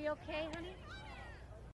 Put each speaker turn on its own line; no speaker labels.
Are you okay, honey?